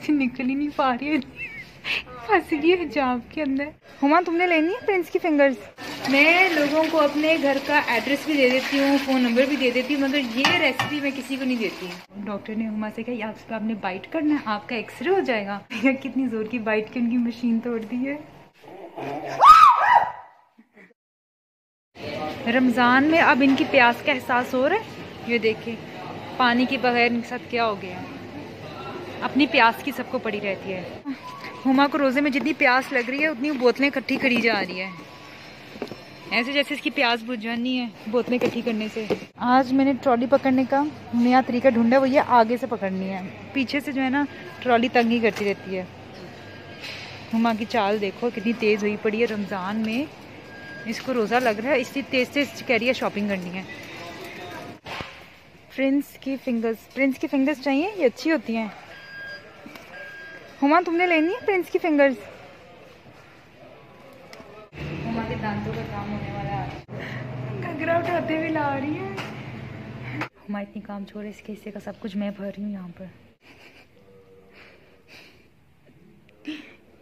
निकल ही नहीं पा रही है। फंस गई है हिजाब के अंदर। हुमा तुमने लेनी है प्रिंस की फिंगर्स मैं लोगों को अपने घर का एड्रेस भी दे देती हूँ फ़ोन नंबर भी दे देती हूँ मगर ये रेसिपी मैं किसी को नहीं देती। डॉक्टर ने हुमा से कहा आपसे आपने बाइट करना है आपका एक्सरे हो जाएगा। कितनी ज़ोर की बाइट की उनकी मशीन तोड़ दी है। रमज़ान में अब इनकी प्यास का एहसास हो रहा है? ये देखिए पानी के बगैर इनके साथ क्या हो गया? अपनी प्यास की सबको पड़ी रहती है। हुमा को रोज़े में जितनी प्यास लग रही है, उतनी बोतलें इकट्ठी करी जा रही है। ऐसे जैसे इसकी प्यास बुझ जानी है, बोतलें इकट्ठी करने से। आज मैंने ट्रॉली पकड़ने का नया तरीका ढूंढा, वो ये आगे से पकड़नी है। पीछे से जो है ना, ट्रॉली तंग ही करती रहती है। हुमा की चाल देखो, कितनी तेज़ हुई पड़ी है रमज़ान में। इसको रोज़ा लग रहा है इसलिए तेज़ तेज़ कह रही है शॉपिंग करनी है। प्रिंस की फिंगर्स प्रिंस की फिंगर्स चाहिए ये अच्छी होती हैं? हुमा तुमने लेनी है प्रिंस की फिंगर्स हुमा के दांतों का काम होने वाला है। घगरा उठाते हुए ला रही है। हुमा इतनी काम छोड़े इसके हिस्से का सब कुछ मैं भर रही हूँ यहाँ पर।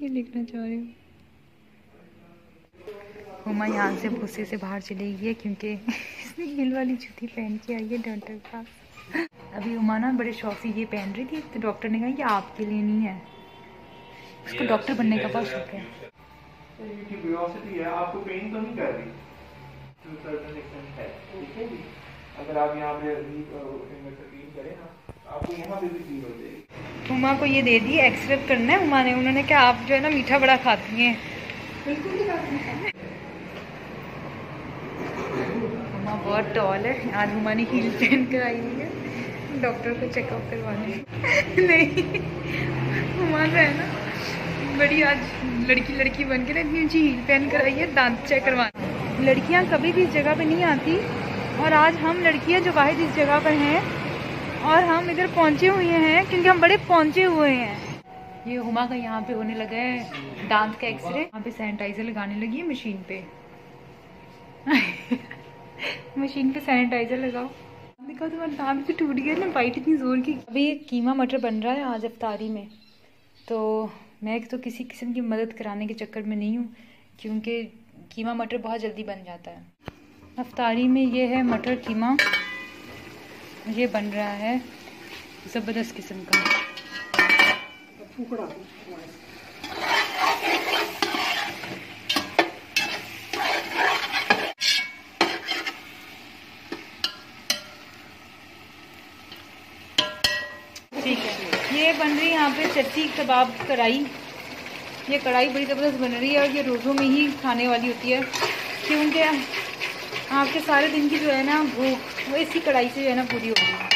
ये लिखना चाह रही हूँ। हुमा यहाँ से भूसे से बाहर चली गई है क्योंकि इसने हिल वाली जूती पहन के आई है डॉक्टर के पास। अभी हुमा ना बड़े शौक से ये पहन रही थी तो डॉक्टर ने कहा कि आपके लिए नहीं है। उसको डॉक्टर बनने का बहुत शौक है। है आपको पेन तो नहीं कर रही? टू सर्टेन एक्सटेंट है ठीक है जी? अगर आप यहाँ पे फिंगर से क्लीन करें ना आपको यहाँ पे भी क्लीन हो जाएगी। हुमा को ये दे दी एक्सरे करना है उमा ने। उन्होंने कहा आप जो है ना मीठा बड़ा खाती हैं। हुमा बहुत टॉल है। आज उमा ने हील पहन कर आई हुई है। डॉक्टर को चेकअप करवाने। नहीं। हुमा जो है ना बड़ी आज लड़की लड़की बन के ना इतनी हील पहन कर आई है, दांत चेक करवाने। लड़कियाँ कभी भी इस जगह पे नहीं आती और आज हम लड़कियाँ जो वाहिद इस जगह पर हैं और हम इधर पहुँचे हुए हैं क्योंकि हम बड़े पहुँचे हुए हैं। ये हुमा का यहाँ पे होने लगा है दांत का एक्सरे यहाँ पे सैनिटाइजर लगाने लगी है मशीन पे। मशीन पे सैनिटाइजर लगाओ। देखो तुम्हारा दांत भी टूट गया ना बाइट इतनी ज़ोर की। अभी कीमा मटर बन रहा है आज अफ्तारी में। तो मैं तो किसी किस्म की मदद कराने के चक्कर में नहीं हूँ, क्योंकि कीमा मटर बहुत जल्दी बन जाता है। अफ्तारी में ये है मटर कीमा। ये बन रहा है ज़बरदस्त किस्म का ठीक है ये बन रही है, यहाँ पे चट्टी कबाब कढ़ाई। ये कढ़ाई बड़ी ज़बरदस्त बन रही है और ये रोज़ों में ही खाने वाली होती है। क्योंकि आपके सारे दिन की जो है ना, भूख, वो इसी कढ़ाई से जो है ना पूरी होती है।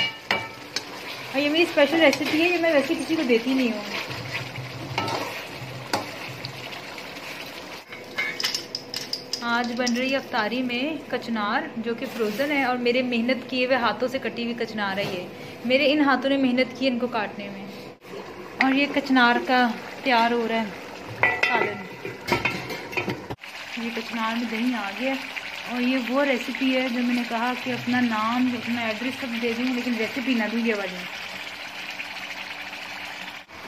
और ये मेरी स्पेशल रेसिपी है, ये मैं वैसे किसी को देती नहीं हूँ। आज बन रही अफ्तारी में कचनार, जो कि फ्रोज़न है और मेरे मेहनत किए हुए हाथों से कटी हुई कचनार है ये। मेरे इन हाथों ने मेहनत की इनको काटने में। और ये कचनार का तैयार हो रहा है। सालन ये कचनार में दही आ गया और ये वो रेसिपी है जो मैंने कहा कि अपना नाम, अपना एड्रेस सब दे दूँ, लेकिन रेसिपी ना दूँ ये वाली।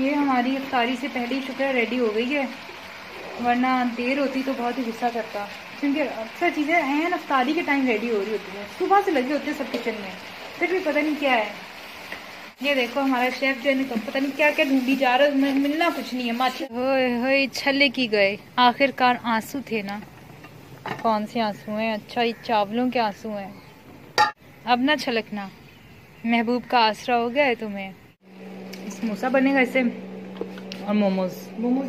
ये हमारी अफ्तारी से पहले ही शुक्र रेडी हो गई है, वरना देर होती तो बहुत ही गुस्सा करता। क्योंकि अक्सर चीज़ें हैं अफ्तारी के टाइम रेडी हो रही होती है। सुबह से लगे होते हैं सब किचन में। फिर भी पता नहीं क्या है। ये देखो, हमारा शेफ जो है ना, पता नहीं क्या क्या ढूंढी जा रहा है मिलना कुछ नहीं है होए होए छले की गए। आखिरकार आँसू थे ना। कौन से आँसू हैं? अच्छा ये चावलों के आँसू हैं। अब ना छलकना। महबूब का आसरा हो गया है तुम्हें। समोसा बनेगा इससे और मोमोज। मोमोज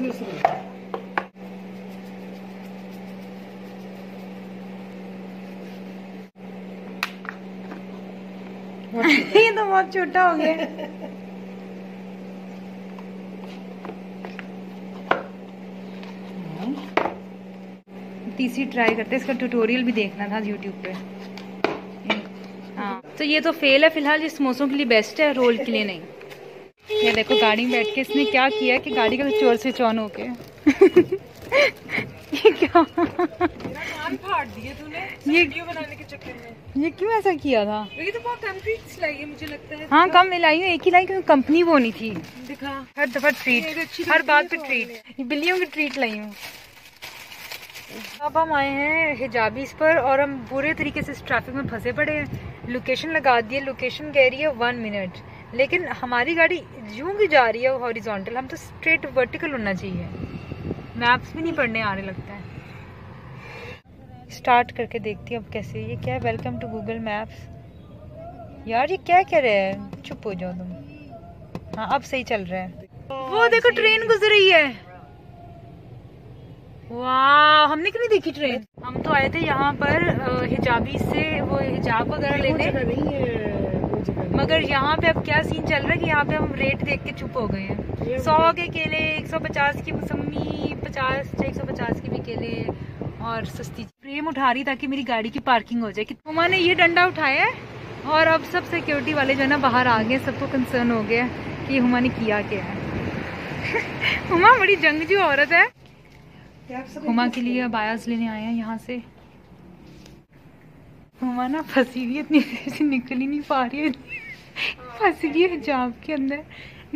ये तो बहुत छोटा हो गया। तीसरी ट्राई करते इसका ट्यूटोरियल भी देखना था यूट्यूब पे। हाँ। तो ये तो फेल है फ़िलहाल ये समोसों के लिए बेस्ट है, रोल के लिए नहीं। ये देखो, गाड़ी में बैठ के इसने क्या किया कि गाड़ी का चोर से चौन हो ये क्या? कान फाड़ दिए तूने। ये वीडियो बनाने के चक्कर में। ये क्यों ऐसा किया था? ये तो बहुत कंप्लीट सिलाई है मुझे लगता है। हाँ कम मिलाई हूँ एक ही लाई क्योंकि कंपनी वो नहीं थी। दिखा। हर दफ़ा ट्रीट हर बात पे ट्रीट बिल्लियों की ट्रीट लाई हूँ। अब हम आए हैं हिजाबीस पर और हम बुरे तरीके से इस ट्रैफ़िक में फंसे पड़े हैं। लोकेशन लगा दी है लोकेशन कह रही है वन मिनट लेकिन हमारी गाड़ी यूँ की जा रही है हॉरिजॉन्टल हम तो स्ट्रेट वर्टिकल होना चाहिए। मैप्स भी नहीं पढ़ने आने लगता। है स्टार्ट करके देखती हूँ अब कैसे ये क्या है? वेलकम टू गूगल मैप्स यार ये क्या कह रहे हैं? चुप हो जाओ तुम। हाँ अब सही चल रहा है। वो देखो ट्रेन गुजर रही है। वाह हमने क्यों नहीं देखी ट्रेन हम तो आए थे यहाँ पर हिजाबी से वो हिजाब वगैरह लेने। मगर यहाँ पे अब क्या सीन चल रहा है कि यहाँ पे हम रेट देख के चुप हो गए हैं। सौ के केले एक सौ पचास की मौसमी पचास एक सौ पचास की भी केले और सस्ती प्रेम उठा रही ताकि मेरी गाड़ी की पार्किंग हो जाए। उमा ने ये डंडा उठाया है और अब सब सिक्योरिटी वाले जो है ना बाहर आ गए सबको कंसर्न हो गया कि हुमा ने किया क्या है। हुमा बड़ी जंगजू औरत है। हुमा के लिए अब आयाज लेने आए हैं यहाँ से। हुमा ना फंसी हुई इतनी देर से निकल ही नहीं पा रही है। फंसी हुई है हिजाब के अंदर।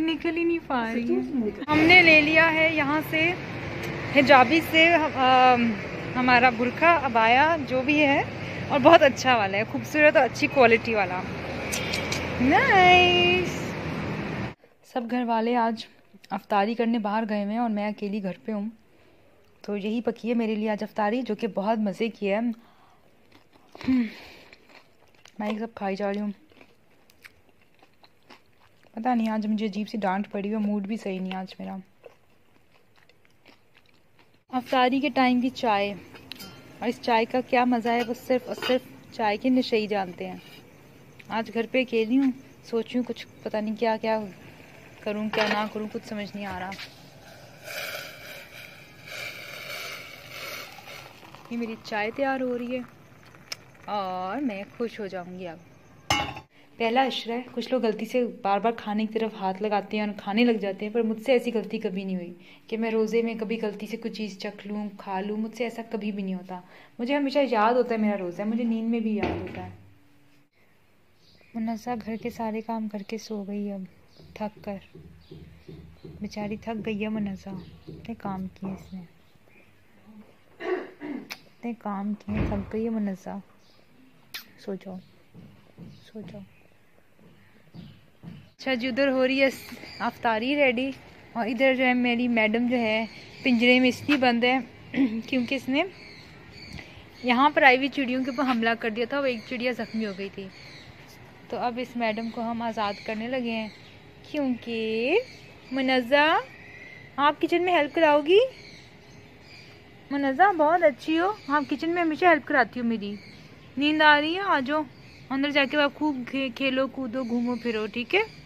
निकल ही नहीं पा रही है। हमने ले लिया है यहाँ से हिजाबी से अम, हमारा बुरखा अबाया जो भी है और बहुत अच्छा वाला है खूबसूरत और अच्छी क्वालिटी वाला। नाइस सब घर वाले आज अफ्तारी करने बाहर गए हुए हैं और मैं अकेली घर पे हूँ। तो यही पकी है मेरे लिए आज अफ्तारी जो कि बहुत मज़े की है। हम्म, मैं ये सब खाई जा रही हूँ। पता नहीं आज मुझे अजीब सी डांट पड़ी है मूड भी सही नहीं आज मेरा। अफ्तारी के टाइम की चाय। और इस चाय का क्या मज़ा है, वो सिर्फ़ और सिर्फ़ चाय के नशे ही जानते हैं। आज घर पे अकेली हूँ, सोच कुछ पता नहीं क्या क्या करूँ, क्या ना करूँ, कुछ समझ नहीं आ रहा। ये मेरी चाय तैयार हो रही है और मैं खुश हो जाऊँगी अब। पहला अशरा है, कुछ लोग गलती से बार बार खाने की तरफ़ हाथ लगाते हैं और खाने लग जाते हैं, पर मुझसे ऐसी गलती कभी नहीं हुई कि मैं रोज़े में कभी गलती से कुछ चीज़ चख लूँ, खा लूँ, मुझसे ऐसा कभी भी नहीं होता। मुझे हमेशा याद होता है मेरा रोज़ा, मुझे नींद में भी याद होता है। मुन्नसा घर के सारे काम करके सो गई अब, थक कर। बेचारी थक गई है मुन्नसा इतने काम किए इसने। इतने काम किए, थक गई है मुन्नसा सो जाओ सो जाओ अच्छा जी, उधर हो रही है अफ्तारी रेडी। और इधर जो है मेरी मैडम जो है, पिंजरे में इसलिए बंद है, क्योंकि इसने यहाँ पर आई हुई चिड़ियों के ऊपर हमला कर दिया था, वो एक चिड़िया जख्मी हो गई थी। तो अब इस मैडम को हम आज़ाद करने लगे हैं, क्योंकि मुनज़ा आप किचन में हेल्प कराओगी? मुनज़ा बहुत अच्छी हो। आप किचन में हमेशा हेल्प कराती हो मेरी। नींद आ रही है, आ जाओ। अंदर जाके आप खूब खेलो, कूदो, घूमो, फिरो, ठीक है?